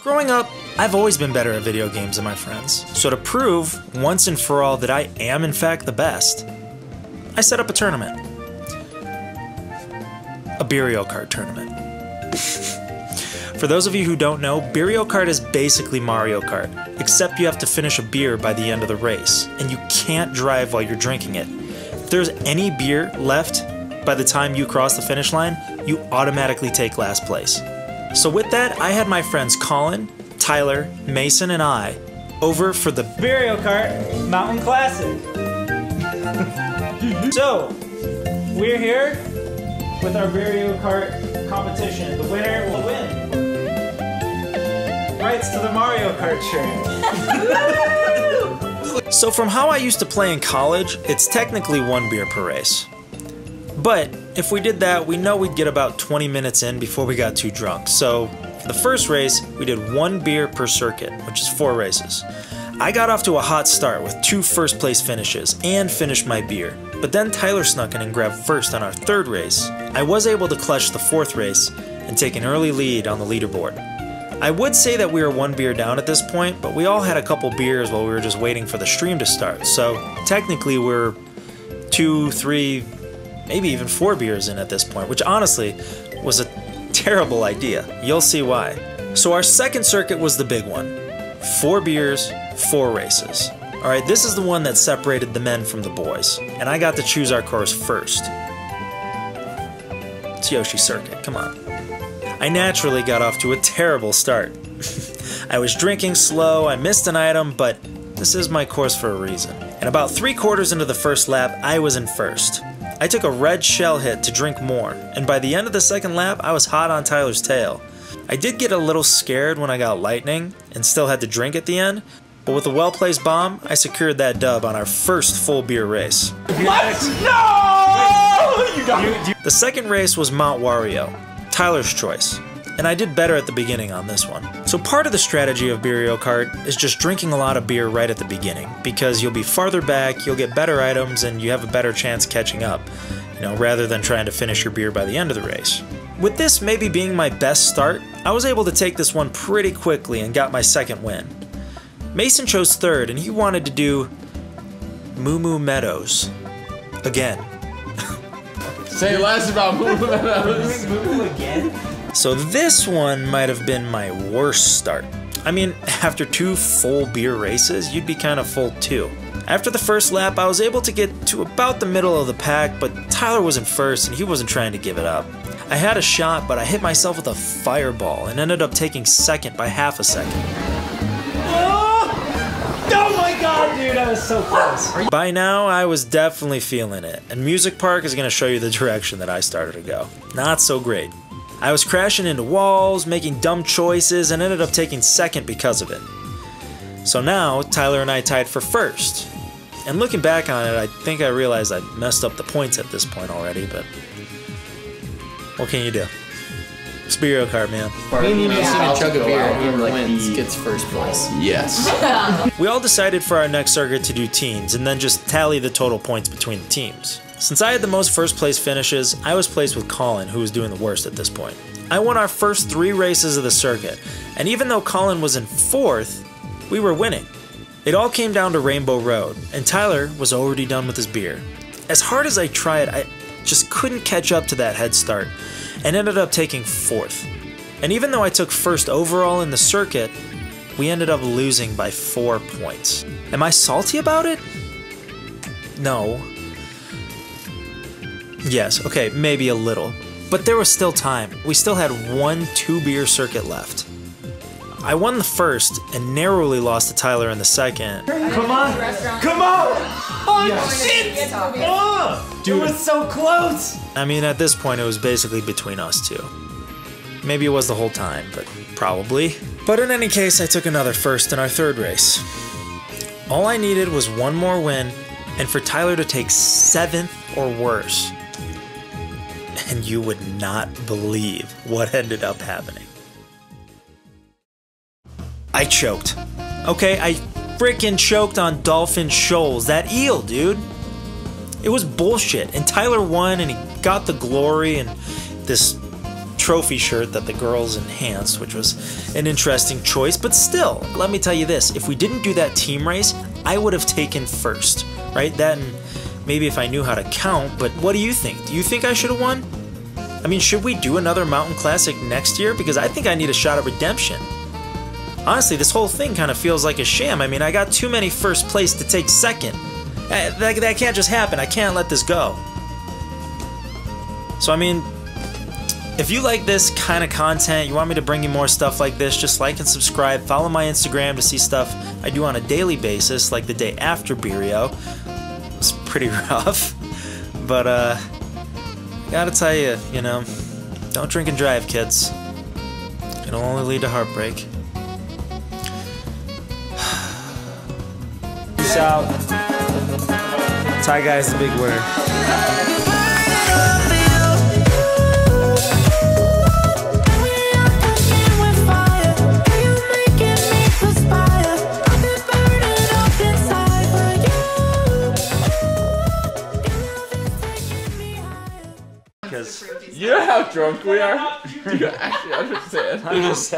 Growing up, I've always been better at video games than my friends. So to prove, once and for all, that I am in fact the best, I set up a tournament. A Beerio Kart tournament. For those of you who don't know, Beerio Kart is basically Mario Kart, except you have to finish a beer by the end of the race, and you can't drive while you're drinking it. If there's any beer left by the time you cross the finish line, you automatically take last place. So with that, I had my friends Colin, Tyler, Mason, and I over for the Beerio Kart Mountain Classic. so, we're here with our Beerio Kart competition. The winner will win. Rights to the Mario Kart shirt. so from how I used to play in college, it's technically one beer per race. But if we did that, we know we'd get about 20 minutes in before we got too drunk. So for the first race, we did one beer per circuit, which is four races. I got off to a hot start with two first place finishes and finished my beer. But then Tyler snuck in and grabbed first on our third race. I was able to clutch the fourth race and take an early lead on the leaderboard. I would say that we were one beer down at this point, but we all had a couple beers while we were just waiting for the stream to start, so technically we're two, three, maybe even four beers in at this point, which honestly was a terrible idea. You'll see why. So our second circuit was the big one. Four beers, four races. Alright, this is the one that separated the men from the boys, and I got to choose our course first. It's Yoshi Circuit, come on. I naturally got off to a terrible start. I was drinking slow, I missed an item, but this is my course for a reason. And about three quarters into the first lap, I was in first. I took a red shell hit to drink more, and by the end of the second lap, I was hot on Tyler's tail. I did get a little scared when I got lightning, and still had to drink at the end, but with a well placed bomb, I secured that dub on our first full beer race. What? No! You got The second race was Mount Wario, Tyler's choice, and I did better at the beginning on this one. So part of the strategy of Beerio Kart is just drinking a lot of beer right at the beginning, because you'll be farther back, you'll get better items, and you have a better chance catching up, you know, rather than trying to finish your beer by the end of the race. With this maybe being my best start, I was able to take this one pretty quickly and got my second win. Mason chose third, and he wanted to do Moo Moo Meadows again. Say less about Moo Moo Meadows. So this one might have been my worst start. I mean, after two full beer races, you'd be kind of full too. After the first lap, I was able to get to about the middle of the pack, but Tyler was in first and he wasn't trying to give it up. I had a shot, but I hit myself with a fireball and ended up taking second by half a second. Oh, oh my god, dude, I was so close. By now, I was definitely feeling it, and Music Park is going to show you the direction that I started to go. Not so great. I was crashing into walls, making dumb choices, and ended up taking second because of it. So now, Tyler and I tied for first. And looking back on it, I think I realized I messed up the points at this point already, but what can you do? Speario Kart, man. Me and Mason to chug a beer. out Whoever like wins the- gets first place. Yes. We all decided for our next circuit to do teams and then just tally the total points between the teams. Since I had the most first place finishes, I was placed with Colin, who was doing the worst at this point. I won our first three races of the circuit, and even though Colin was in fourth, we were winning. It all came down to Rainbow Road, and Tyler was already done with his beer. As hard as I tried, I just couldn't catch up to that head start, and ended up taking fourth. And even though I took first overall in the circuit, we ended up losing by four points. Am I salty about it? No. Yes, okay, maybe a little. But there was still time. We still had one two beer circuit left. I won the first and narrowly lost to Tyler in the second. Come on. Come on. Oh, shit. Oh, Dude. It was so close. I mean, at this point, it was basically between us two. Maybe it was the whole time, but probably. But in any case, I took another first in our third race. All I needed was one more win, and for Tyler to take seventh or worse. And you would not believe what ended up happening. I choked. Okay, I freaking choked on Dolphin Shoals, that eel, dude. It was bullshit, and Tyler won, and he got the glory, and this trophy shirt that the girls enhanced, which was an interesting choice. But still, let me tell you this if we didn't do that team race, I would have taken first, right? That and maybe if I knew how to count, but what do you think? Do you think I should have won? I mean, should we do another Mountain Classic next year? Because I think I need a shot at redemption. Honestly, this whole thing kind of feels like a sham. I mean, I got too many first place to take second. That, that, that can't just happen. I can't let this go. So, I mean, if you like this kind of content, you want me to bring you more stuff like this, just like and subscribe. Follow my Instagram to see stuff I do on a daily basis, like the day after Beerio. Pretty rough. But, uh, gotta tell you, you know, don't drink and drive, kids. It'll only lead to heartbreak. Peace out. Ty Guy's the big winner. How drunk we are? Do you actually understand? I'm just